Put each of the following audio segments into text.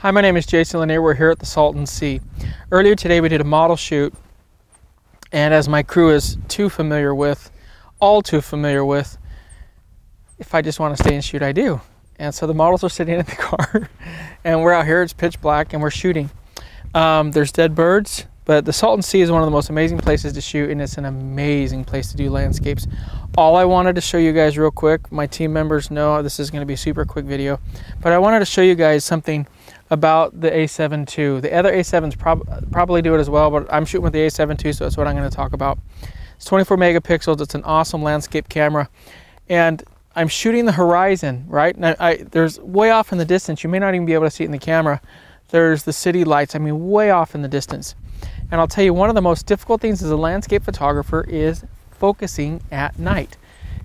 Hi, my name is Jason Lanier. We're here at the Salton Sea. Earlier today we did a model shoot, and as my crew is too familiar with, all too familiar with, if I just want to stay and shoot, I do. And so the models are sitting in the car, and we're out here, it's pitch black, and we're shooting. Um, there's dead birds, but the Salton Sea is one of the most amazing places to shoot, and it's an amazing place to do landscapes. All I wanted to show you guys real quick, my team members know this is going to be a super quick video, but I wanted to show you guys something about the A7 II. The other A7s prob probably do it as well, but I'm shooting with the A7 II, so that's what I'm going to talk about. It's 24 megapixels. It's an awesome landscape camera, and I'm shooting the horizon, right? Now, I, there's way off in the distance. You may not even be able to see it in the camera. There's the city lights. I mean, way off in the distance. And I'll tell you, one of the most difficult things as a landscape photographer is focusing at night.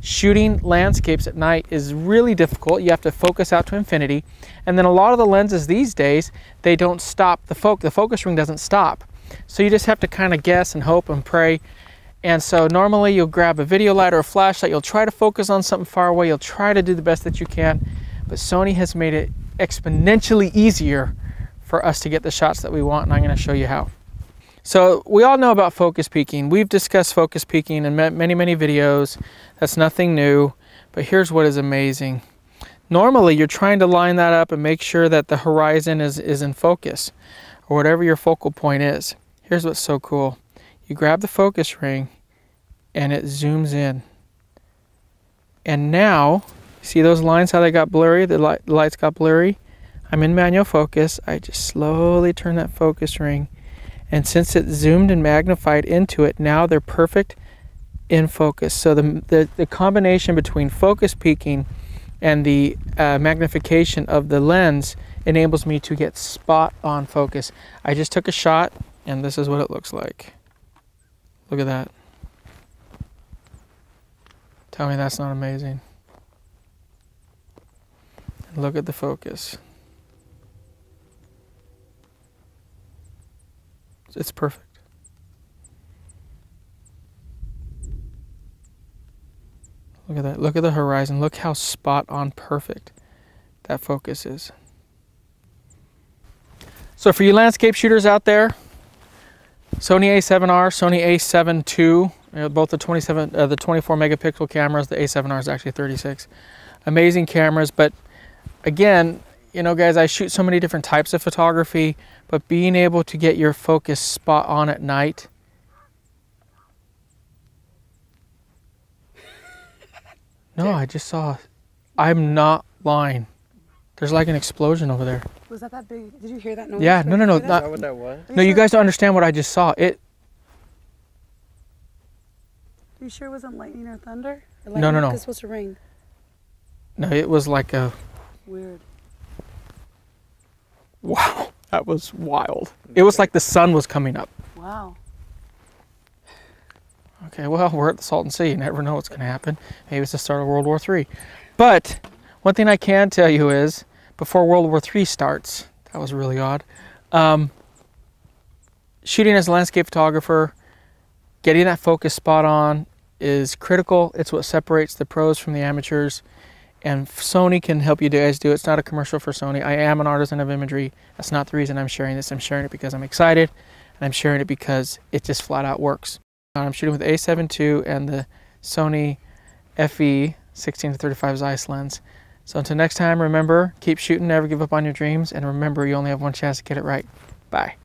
Shooting landscapes at night is really difficult. You have to focus out to infinity. And then a lot of the lenses these days, they don't stop the focus. The focus ring doesn't stop. So you just have to kind of guess and hope and pray. And so normally you'll grab a video light or a flashlight. You'll try to focus on something far away. You'll try to do the best that you can. But Sony has made it exponentially easier for us to get the shots that we want. And I'm going to show you how. So we all know about focus peaking. We've discussed focus peaking in many, many videos. That's nothing new, but here's what is amazing. Normally you're trying to line that up and make sure that the horizon is, is in focus or whatever your focal point is. Here's what's so cool. You grab the focus ring and it zooms in. And now, see those lines how they got blurry? The, light, the lights got blurry? I'm in manual focus. I just slowly turn that focus ring and since it zoomed and magnified into it, now they're perfect in focus. So the, the, the combination between focus peaking and the uh, magnification of the lens enables me to get spot on focus. I just took a shot and this is what it looks like. Look at that. Tell me that's not amazing. Look at the focus. It's perfect. Look at that. Look at the horizon. Look how spot on perfect that focus is. So for you landscape shooters out there, Sony A7R, Sony A7 II, both the 27, uh, the 24 megapixel cameras. The A7R is actually 36. Amazing cameras, but again, you know, guys, I shoot so many different types of photography, but being able to get your focus spot on at night. No, I just saw. I'm not lying. There's like an explosion over there. Was that that big? Did you hear that noise? Yeah, no, no, no. Not, that what that was? No, you guys don't understand what I just saw. It. You sure it wasn't lightning or thunder? Or No, no, no. It's supposed to rain. No, it was like a. Weird. Wow, that was wild. It was like the sun was coming up. Wow. Okay, well, we're at the Salton Sea. You never know what's going to happen. Maybe it's the start of World War III. But one thing I can tell you is, before World War III starts, that was really odd. Um, shooting as a landscape photographer, getting that focus spot on is critical. It's what separates the pros from the amateurs and Sony can help you guys do it. It's not a commercial for Sony. I am an artisan of imagery. That's not the reason I'm sharing this. I'm sharing it because I'm excited, and I'm sharing it because it just flat out works. Uh, I'm shooting with A7 II and the Sony FE 16 to 35 Zeiss lens. So until next time, remember, keep shooting, never give up on your dreams, and remember, you only have one chance to get it right. Bye.